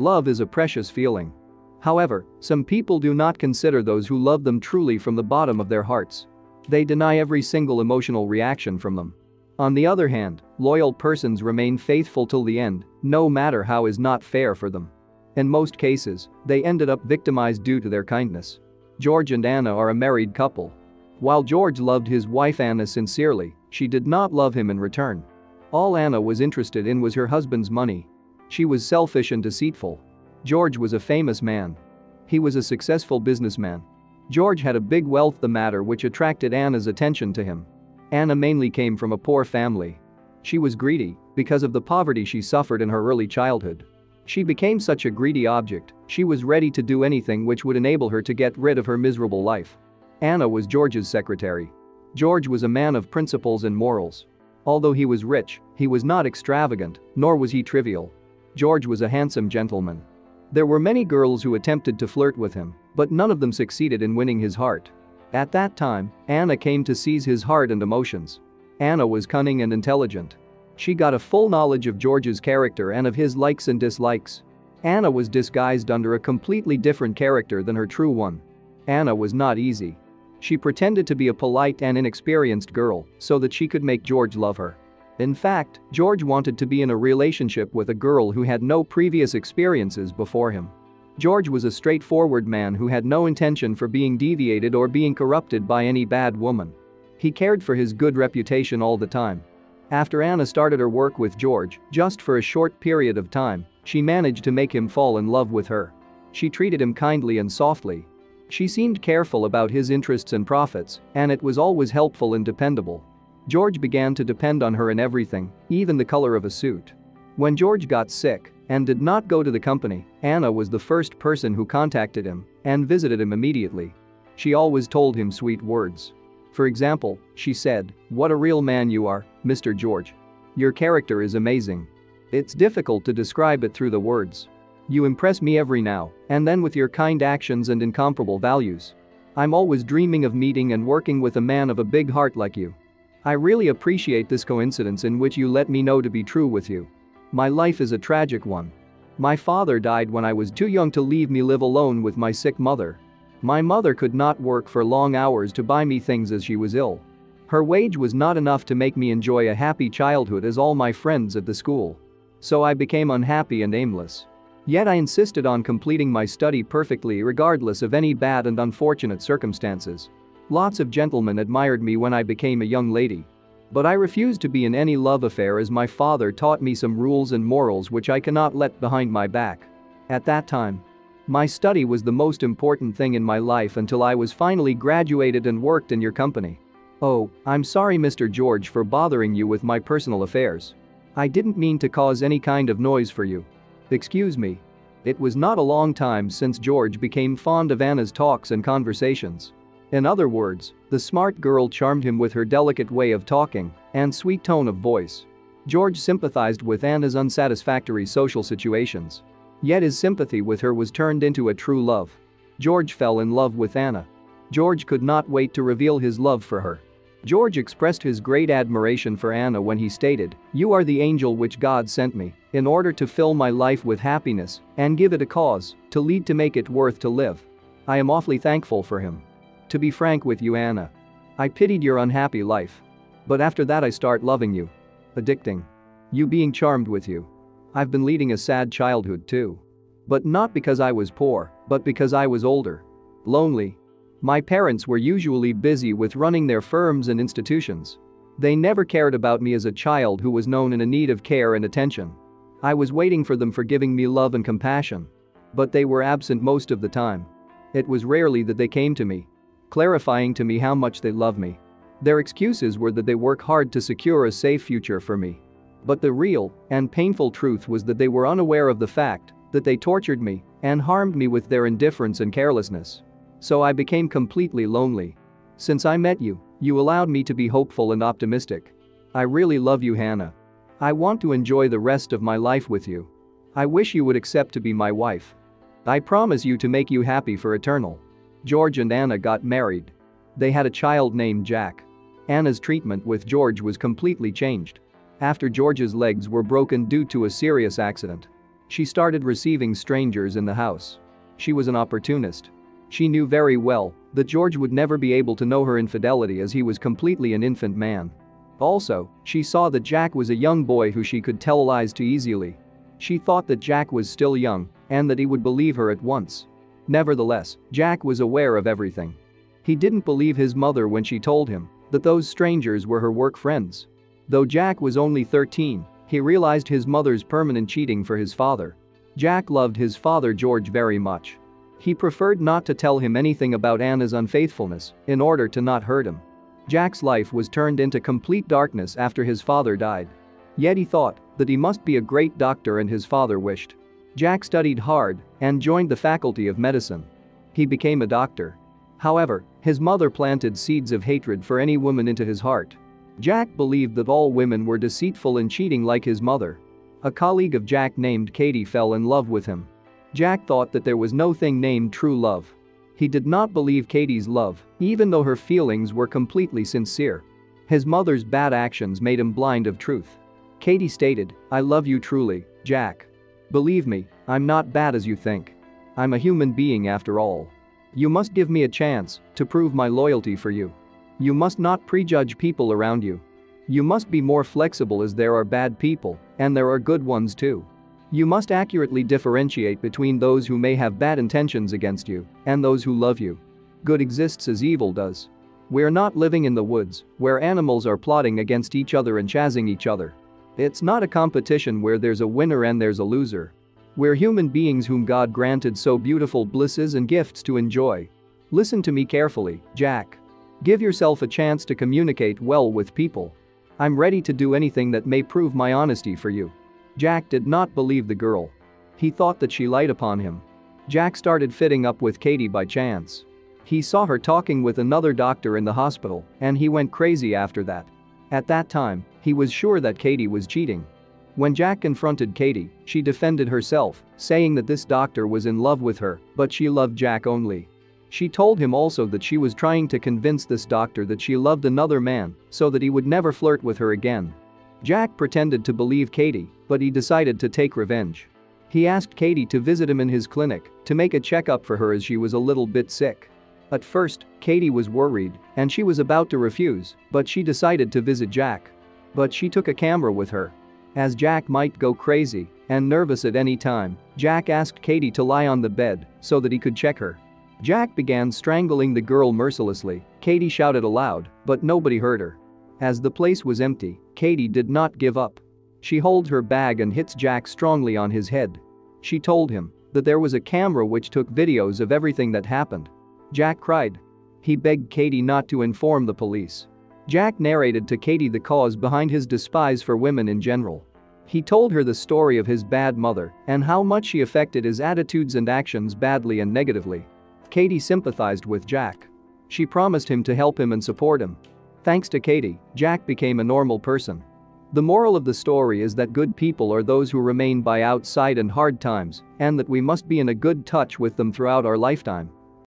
Love is a precious feeling. However, some people do not consider those who love them truly from the bottom of their hearts. They deny every single emotional reaction from them. On the other hand, loyal persons remain faithful till the end, no matter how is not fair for them. In most cases, they ended up victimized due to their kindness. George and Anna are a married couple. While George loved his wife Anna sincerely, she did not love him in return. All Anna was interested in was her husband's money. She was selfish and deceitful. George was a famous man. He was a successful businessman. George had a big wealth the matter which attracted Anna's attention to him. Anna mainly came from a poor family. She was greedy because of the poverty she suffered in her early childhood. She became such a greedy object, she was ready to do anything which would enable her to get rid of her miserable life. Anna was George's secretary. George was a man of principles and morals. Although he was rich, he was not extravagant, nor was he trivial. George was a handsome gentleman. There were many girls who attempted to flirt with him, but none of them succeeded in winning his heart. At that time, Anna came to seize his heart and emotions. Anna was cunning and intelligent. She got a full knowledge of George's character and of his likes and dislikes. Anna was disguised under a completely different character than her true one. Anna was not easy. She pretended to be a polite and inexperienced girl so that she could make George love her. In fact, George wanted to be in a relationship with a girl who had no previous experiences before him. George was a straightforward man who had no intention for being deviated or being corrupted by any bad woman. He cared for his good reputation all the time. After Anna started her work with George, just for a short period of time, she managed to make him fall in love with her. She treated him kindly and softly, she seemed careful about his interests and profits, and it was always helpful and dependable. George began to depend on her in everything, even the color of a suit. When George got sick and did not go to the company, Anna was the first person who contacted him and visited him immediately. She always told him sweet words. For example, she said, What a real man you are, Mr. George. Your character is amazing. It's difficult to describe it through the words. You impress me every now and then with your kind actions and incomparable values. I'm always dreaming of meeting and working with a man of a big heart like you. I really appreciate this coincidence in which you let me know to be true with you. My life is a tragic one. My father died when I was too young to leave me live alone with my sick mother. My mother could not work for long hours to buy me things as she was ill. Her wage was not enough to make me enjoy a happy childhood as all my friends at the school. So I became unhappy and aimless. Yet I insisted on completing my study perfectly regardless of any bad and unfortunate circumstances. Lots of gentlemen admired me when I became a young lady. But I refused to be in any love affair as my father taught me some rules and morals which I cannot let behind my back. At that time, my study was the most important thing in my life until I was finally graduated and worked in your company. Oh, I'm sorry Mr. George for bothering you with my personal affairs. I didn't mean to cause any kind of noise for you. Excuse me. It was not a long time since George became fond of Anna's talks and conversations. In other words, the smart girl charmed him with her delicate way of talking and sweet tone of voice. George sympathized with Anna's unsatisfactory social situations. Yet his sympathy with her was turned into a true love. George fell in love with Anna. George could not wait to reveal his love for her. George expressed his great admiration for Anna when he stated, You are the angel which God sent me in order to fill my life with happiness and give it a cause to lead to make it worth to live. I am awfully thankful for him. To be frank with you Anna. I pitied your unhappy life. But after that I start loving you. Addicting. You being charmed with you. I've been leading a sad childhood too. But not because I was poor, but because I was older. Lonely, my parents were usually busy with running their firms and institutions. They never cared about me as a child who was known in a need of care and attention. I was waiting for them for giving me love and compassion. But they were absent most of the time. It was rarely that they came to me, clarifying to me how much they love me. Their excuses were that they work hard to secure a safe future for me. But the real and painful truth was that they were unaware of the fact that they tortured me and harmed me with their indifference and carelessness. So I became completely lonely. Since I met you, you allowed me to be hopeful and optimistic. I really love you Anna. I want to enjoy the rest of my life with you. I wish you would accept to be my wife. I promise you to make you happy for eternal. George and Anna got married. They had a child named Jack. Anna's treatment with George was completely changed. After George's legs were broken due to a serious accident. She started receiving strangers in the house. She was an opportunist. She knew very well that George would never be able to know her infidelity as he was completely an infant man. Also, she saw that Jack was a young boy who she could tell lies to easily. She thought that Jack was still young and that he would believe her at once. Nevertheless, Jack was aware of everything. He didn't believe his mother when she told him that those strangers were her work friends. Though Jack was only 13, he realized his mother's permanent cheating for his father. Jack loved his father George very much. He preferred not to tell him anything about Anna's unfaithfulness in order to not hurt him. Jack's life was turned into complete darkness after his father died. Yet he thought that he must be a great doctor and his father wished. Jack studied hard and joined the faculty of medicine. He became a doctor. However, his mother planted seeds of hatred for any woman into his heart. Jack believed that all women were deceitful and cheating like his mother. A colleague of Jack named Katie fell in love with him. Jack thought that there was no thing named true love. He did not believe Katie's love, even though her feelings were completely sincere. His mother's bad actions made him blind of truth. Katie stated, I love you truly, Jack. Believe me, I'm not bad as you think. I'm a human being after all. You must give me a chance to prove my loyalty for you. You must not prejudge people around you. You must be more flexible as there are bad people, and there are good ones too. You must accurately differentiate between those who may have bad intentions against you and those who love you. Good exists as evil does. We're not living in the woods, where animals are plotting against each other and chasing each other. It's not a competition where there's a winner and there's a loser. We're human beings whom God granted so beautiful blisses and gifts to enjoy. Listen to me carefully, Jack. Give yourself a chance to communicate well with people. I'm ready to do anything that may prove my honesty for you. Jack did not believe the girl. He thought that she lied upon him. Jack started fitting up with Katie by chance. He saw her talking with another doctor in the hospital and he went crazy after that. At that time, he was sure that Katie was cheating. When Jack confronted Katie, she defended herself, saying that this doctor was in love with her, but she loved Jack only. She told him also that she was trying to convince this doctor that she loved another man so that he would never flirt with her again. Jack pretended to believe Katie, but he decided to take revenge. He asked Katie to visit him in his clinic to make a checkup for her as she was a little bit sick. At first, Katie was worried and she was about to refuse, but she decided to visit Jack. But she took a camera with her. As Jack might go crazy and nervous at any time, Jack asked Katie to lie on the bed so that he could check her. Jack began strangling the girl mercilessly, Katie shouted aloud, but nobody heard her. As the place was empty, Katie did not give up. She holds her bag and hits Jack strongly on his head. She told him that there was a camera which took videos of everything that happened. Jack cried. He begged Katie not to inform the police. Jack narrated to Katie the cause behind his despise for women in general. He told her the story of his bad mother and how much she affected his attitudes and actions badly and negatively. Katie sympathized with Jack. She promised him to help him and support him. Thanks to Katie, Jack became a normal person. The moral of the story is that good people are those who remain by outside in hard times and that we must be in a good touch with them throughout our lifetime.